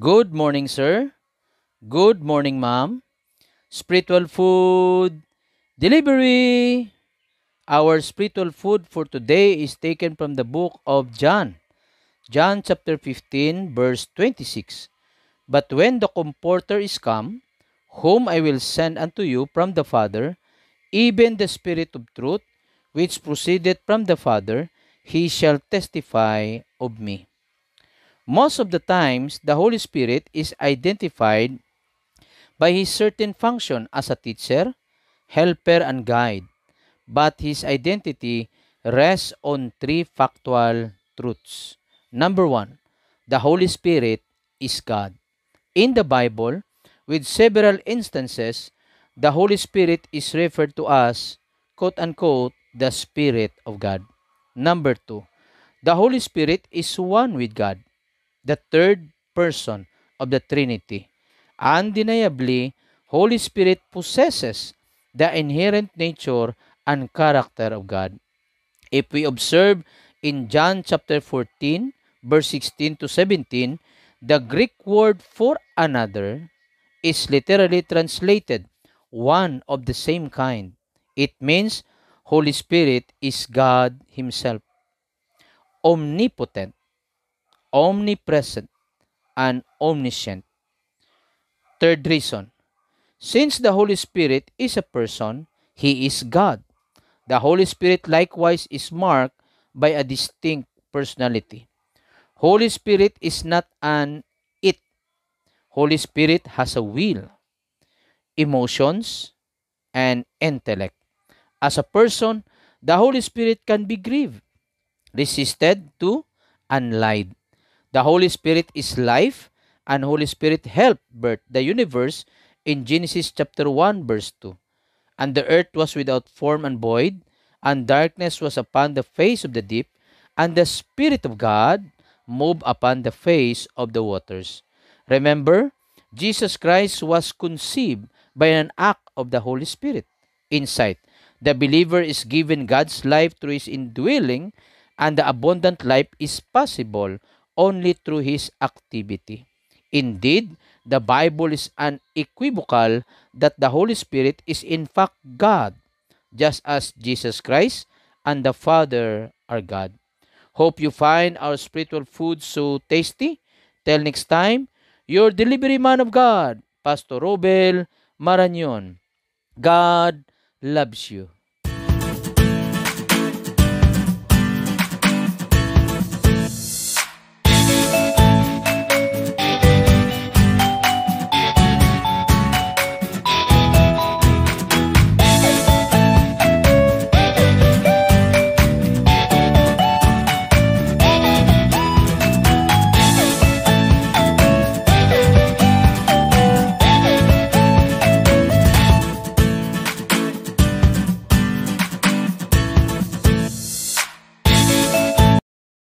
Good morning, sir. Good morning, ma'am. Spiritual food delivery. Our spiritual food for today is taken from the book of John. John chapter 15, verse 26. But when the Comforter is come, whom I will send unto you from the Father, even the Spirit of truth, which proceeded from the Father, he shall testify of me. Most of the times, the Holy Spirit is identified by his certain function as a teacher, helper, and guide. But his identity rests on three factual truths. Number one, the Holy Spirit is God. In the Bible, with several instances, the Holy Spirit is referred to as, quote unquote, the Spirit of God. Number two, the Holy Spirit is one with God, the third person of the Trinity. Undeniably, Holy Spirit possesses the inherent nature and character of God. If we observe in John chapter 14, verse 16 to 17, the Greek word for another is literally translated one of the same kind. It means Holy Spirit is God Himself, omnipotent, omnipresent, and omniscient. Third reason, since the Holy Spirit is a person, He is God. The Holy Spirit likewise is marked by a distinct personality. Holy Spirit is not an it. Holy Spirit has a will, emotions, and intellect. As a person, the Holy Spirit can be grieved, resisted to, and lied. The Holy Spirit is life, and Holy Spirit helped birth the universe in Genesis chapter 1 verse 2. And the earth was without form and void, and darkness was upon the face of the deep, and the Spirit of God moved upon the face of the waters. Remember, Jesus Christ was conceived by an act of the Holy Spirit. Insight. The believer is given God's life through his indwelling, and the abundant life is possible only through his activity. Indeed, the Bible is unequivocal that the Holy Spirit is in fact God, just as Jesus Christ and the Father are God. Hope you find our spiritual food so tasty. Till next time, your delivery man of God, Pastor Robel Maranyon. God loves you.